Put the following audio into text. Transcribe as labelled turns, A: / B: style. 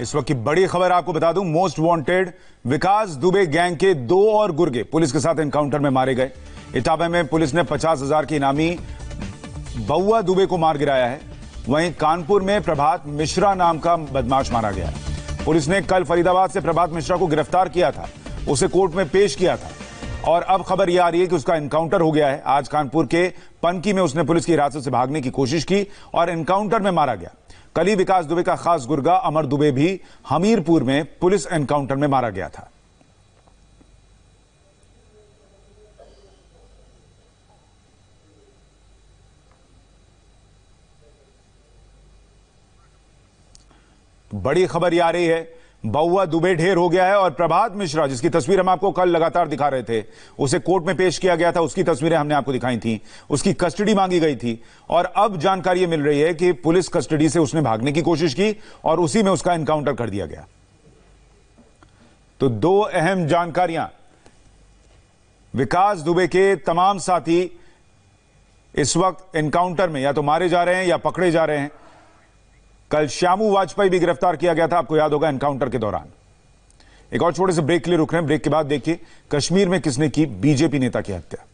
A: इस वक्त की बड़ी खबर आपको बता दूँ, most wanted Vikas Dubey gang के दो और गुर्गे पुलिस के साथ एनकाउंटर में मारे गए। इटावा में पुलिस ने पचास हज़ार की इनामी बउआ दुबे को मार गिराया है। वहीं कानपुर में प्रभात मिश्रा नाम का बदमाश मारा गया पुलिस ने कल फरीदाबाद से प्रभात मिश्रा को गिरफ़्तार किया था, उसे कोर्ट में पेश किया था। और अब खबर यह आ रही है कि उसका एनकाउंटर हो गया है। आज कानपुर के पनकी में उसने पुलिस की हिरासत से भागने की कोशिश की और एनकाउंटर में मारा गया। कल विकास दुबे का खास गुर्गा अमर दुबे भी हमीरपुर में पुलिस एनकाउंटर में मारा गया था। बड़ी खबर यह आ रही है बउआ दुबे ढेर हो गया है और प्रभात मिश्रा, जिसकी तस्वीर हम आपको कल लगातार दिखा रहे थे, उसे कोर्ट में पेश किया गया था, उसकी तस्वीरें हमने आपको दिखाई थी, उसकी कस्टडी मांगी गई थी, और अब जानकारी मिल रही है कि पुलिस कस्टडी से उसने भागने की कोशिश की, और उसी में उसका एनकाउंटर कर दिया गया। तो दो अहम जानकारियाँ। विकास दुबे के तमाम साथी इस वक्त एनकाउंटर में या तो मारे जा रहे हैं या पकड़े जा रहे हैं। कल श्यामू वाजपेयी भी गिरफ़्तार किया गया था। आपको याद होगा एनकाउंटर के दौरान। एक और छोटे से ब्रेक के लिए रुक रहे हैं। ब्रेक के बाद देखिए, कश्मीर में किसने की बीजेपी नेता की हत्या।